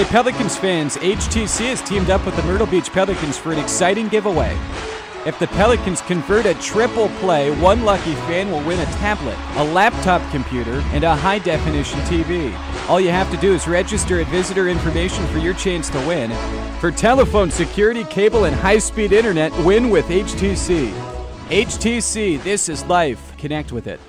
Hey, Pelicans fans, HTC has teamed up with the Myrtle Beach Pelicans for an exciting giveaway. If the Pelicans convert a triple play, one lucky fan will win a tablet, a laptop computer, and a high definition TV. All you have to do is register at visitor information for your chance to win. For telephone, security, cable, and high speed internet, win with HTC. HTC, this is life. Connect with it.